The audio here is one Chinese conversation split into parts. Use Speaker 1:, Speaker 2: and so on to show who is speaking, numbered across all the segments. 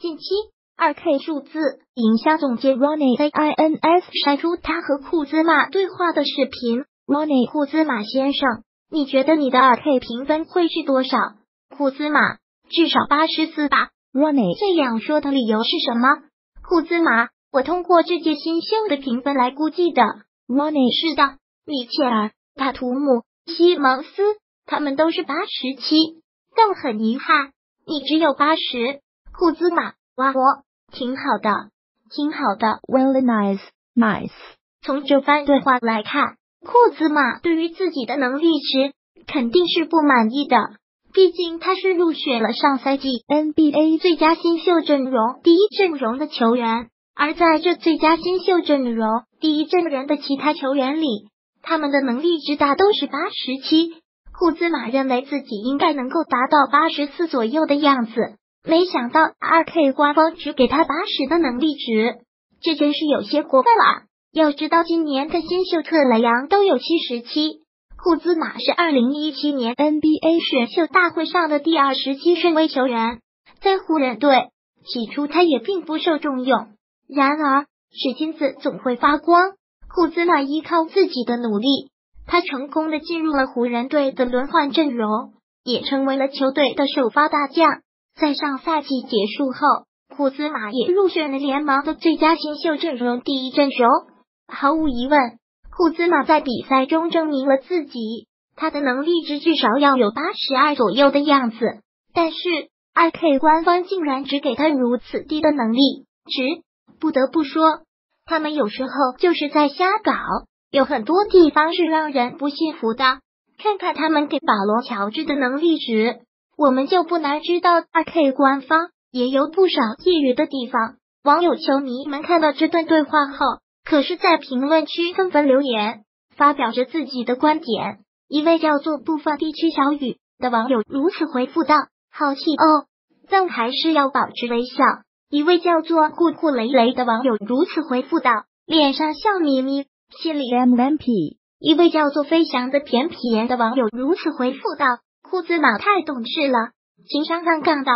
Speaker 1: 近期，二 K 数字营销总监 Ronnie A I N S 晒出他和库兹马对话的视频。Ronnie 库兹马先生，你觉得你的二 K 评分会是多少？库兹马至少八十四吧。Ronnie 这样说的理由是什么？库兹马，我通过这届新秀的评分来估计的。Ronnie 是的，米切尔、塔图姆、西蒙斯，他们都是八十七，但很遗憾，你只有八十。库兹马，哇，我挺好的，挺好的
Speaker 2: ，Really nice, nice。
Speaker 1: 从这番对话来看，库兹马对于自己的能力值肯定是不满意的。毕竟他是入选了上赛季 NBA 最佳新秀阵容第一阵容的球员，而在这最佳新秀阵容第一阵容的其他球员里，他们的能力值大都是八十七。库兹马认为自己应该能够达到八十四左右的样子，没想到二 K 官方只给他八十的能力值，这真是有些过分了。要知道今年的新秀特雷杨都有七十七。库兹马是二零一七年 NBA 选秀大会上的第二十七顺位球员，在湖人队起初他也并不受重用。然而，水金子总会发光。库兹马依靠自己的努力，他成功的进入了湖人队的轮换阵容，也成为了球队的首发大将。在上赛季结束后，库兹马也入选了联盟的最佳新秀阵容第一阵容。毫无疑问。库兹马在比赛中证明了自己，他的能力值至少要有八十二左右的样子。但是二 K 官方竟然只给他如此低的能力值，不得不说，他们有时候就是在瞎搞，有很多地方是让人不信服的。看看他们给保罗乔治的能力值，我们就不难知道二 K 官方也有不少业余的地方。网友球迷们看到这段对话后。可是，在评论区纷纷留言，发表着自己的观点。一位叫做部分地区小雨的网友如此回复道：“好气哦，但还是要保持微笑。”一位叫做顾顾雷雷的网友如此回复道：“脸上笑眯眯，心里 M M P。”一位叫做飞翔的甜皮的网友如此回复道：“库兹马太懂事了，情商杠杠的，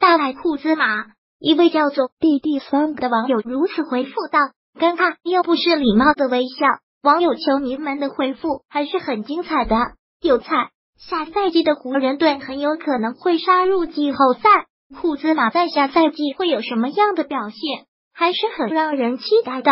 Speaker 1: 大爱库兹马。”一位叫做弟弟 Song 的网友如此回复道。尴尬又不失礼貌的微笑，网友球迷们的回复还是很精彩的。有菜，下赛季的湖人队很有可能会杀入季后赛。库兹马在下赛季会有什么样的表现，还是很让人期待的。